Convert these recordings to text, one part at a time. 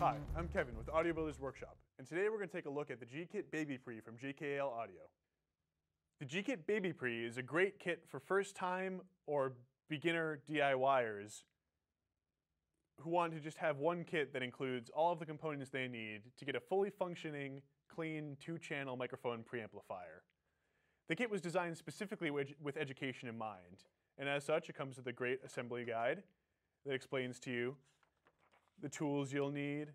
Hi, I'm Kevin with Audio Builders Workshop, and today we're going to take a look at the G-Kit Baby Pre from GKL Audio. The G-Kit Baby Pre is a great kit for first-time or beginner DIYers who want to just have one kit that includes all of the components they need to get a fully functioning, clean, two-channel microphone preamplifier. The kit was designed specifically with education in mind, and as such, it comes with a great assembly guide that explains to you the tools you'll need,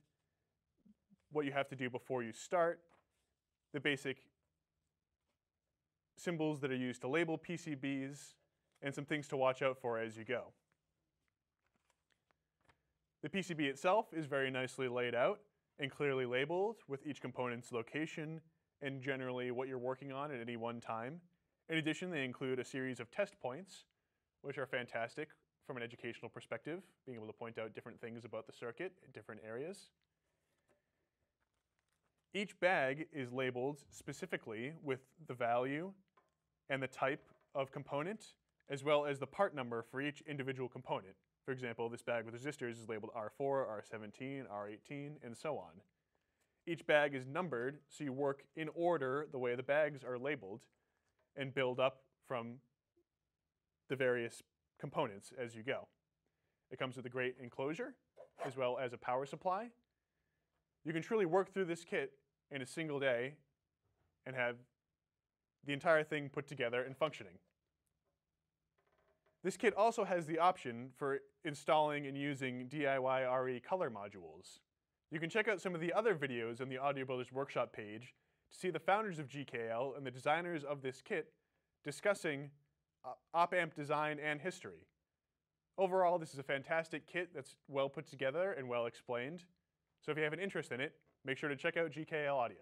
what you have to do before you start, the basic symbols that are used to label PCBs, and some things to watch out for as you go. The PCB itself is very nicely laid out and clearly labeled with each component's location and generally what you're working on at any one time. In addition, they include a series of test points, which are fantastic from an educational perspective, being able to point out different things about the circuit in different areas. Each bag is labeled specifically with the value and the type of component, as well as the part number for each individual component. For example, this bag with resistors is labeled R4, R17, R18, and so on. Each bag is numbered, so you work in order the way the bags are labeled and build up from the various components as you go. It comes with a great enclosure as well as a power supply. You can truly work through this kit in a single day and have the entire thing put together and functioning. This kit also has the option for installing and using DIY RE color modules. You can check out some of the other videos on the Audio Builders Workshop page to see the founders of GKL and the designers of this kit discussing Uh, op-amp design and history. Overall, this is a fantastic kit that's well put together and well explained. So if you have an interest in it, make sure to check out GKL Audio.